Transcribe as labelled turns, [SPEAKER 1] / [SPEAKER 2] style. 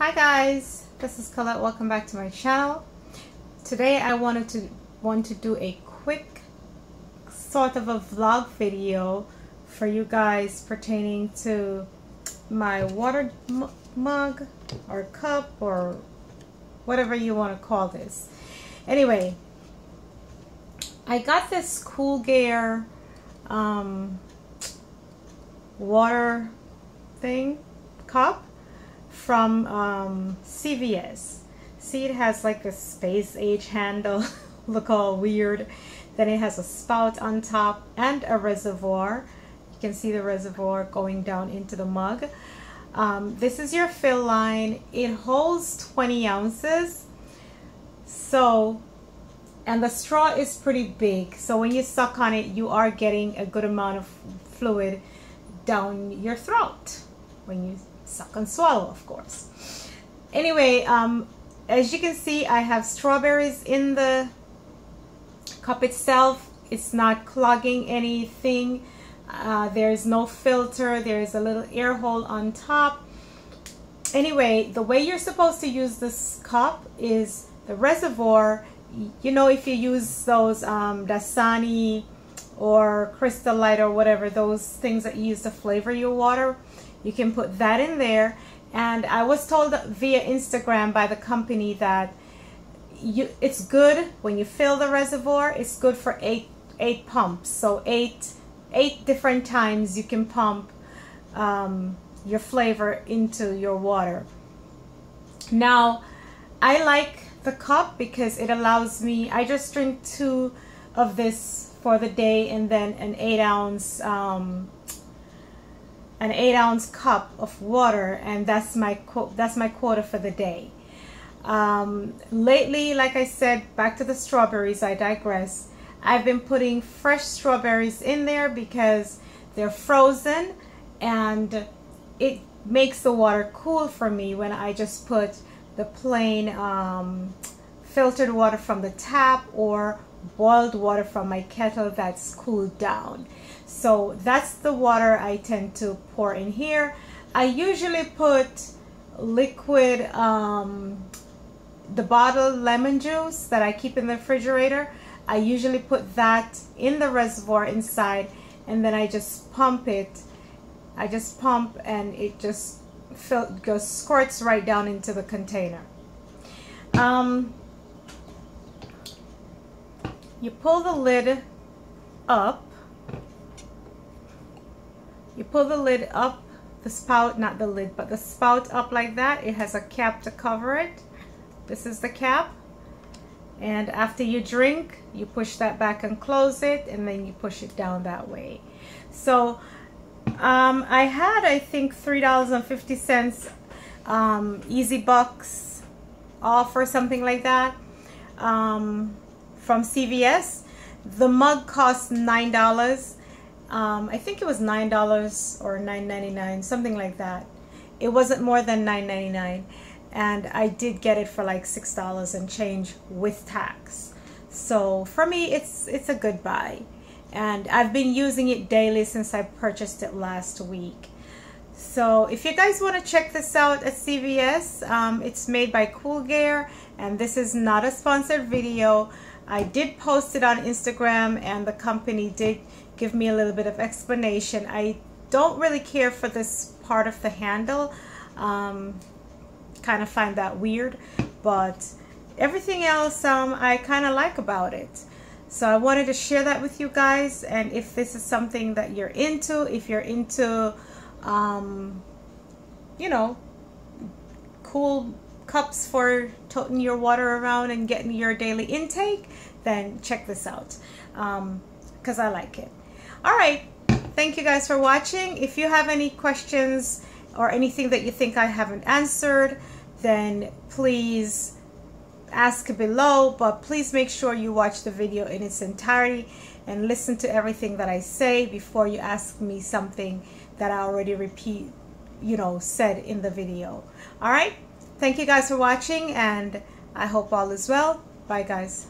[SPEAKER 1] Hi guys, this is Colette. Welcome back to my channel. Today I wanted to want to do a quick sort of a vlog video for you guys pertaining to my water mug or cup or whatever you want to call this. Anyway, I got this Cool Gear um, water thing cup from um, CVS. See, it has like a space age handle, look all weird. Then it has a spout on top and a reservoir. You can see the reservoir going down into the mug. Um, this is your fill line. It holds 20 ounces. So, and the straw is pretty big. So when you suck on it, you are getting a good amount of fluid down your throat when you suck and swallow, of course. Anyway, um, as you can see, I have strawberries in the cup itself. It's not clogging anything. Uh, there's no filter. There's a little air hole on top. Anyway, the way you're supposed to use this cup is the reservoir. You know, if you use those um, Dasani or Crystal Light or whatever, those things that you use to flavor your water, you can put that in there. And I was told via Instagram by the company that you, it's good when you fill the reservoir. It's good for eight eight pumps. So eight eight different times you can pump um, your flavor into your water. Now, I like the cup because it allows me. I just drink two of this for the day and then an eight ounce um, an eight ounce cup of water and that's my quote that's my quota for the day. Um, lately like I said back to the strawberries I digress. I've been putting fresh strawberries in there because they're frozen and it makes the water cool for me when I just put the plain um, filtered water from the tap or boiled water from my kettle that's cooled down so that's the water I tend to pour in here. I usually put liquid, um, the bottled lemon juice that I keep in the refrigerator. I usually put that in the reservoir inside and then I just pump it. I just pump and it just fill, goes squirts right down into the container. Um, you pull the lid up you pull the lid up, the spout, not the lid, but the spout up like that. It has a cap to cover it. This is the cap. And after you drink, you push that back and close it, and then you push it down that way. So um, I had, I think, $3.50 um, Easy Bucks off or something like that um, from CVS. The mug costs $9 um, I think it was nine dollars or nine ninety nine, something like that. It wasn't more than nine ninety nine, and I did get it for like six dollars and change with tax. So for me, it's it's a good buy, and I've been using it daily since I purchased it last week. So if you guys want to check this out at CVS, um, it's made by Cool Gear, and this is not a sponsored video. I did post it on Instagram, and the company did give me a little bit of explanation. I don't really care for this part of the handle. Um, kind of find that weird, but everything else um, I kind of like about it. So I wanted to share that with you guys. And if this is something that you're into, if you're into, um, you know, cool cups for toting your water around and getting your daily intake, then check this out because um, I like it. All right. Thank you guys for watching. If you have any questions or anything that you think I haven't answered, then please ask below. But please make sure you watch the video in its entirety and listen to everything that I say before you ask me something that I already repeat, you know, said in the video. All right. Thank you guys for watching and I hope all is well. Bye guys.